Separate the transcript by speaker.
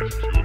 Speaker 1: left you.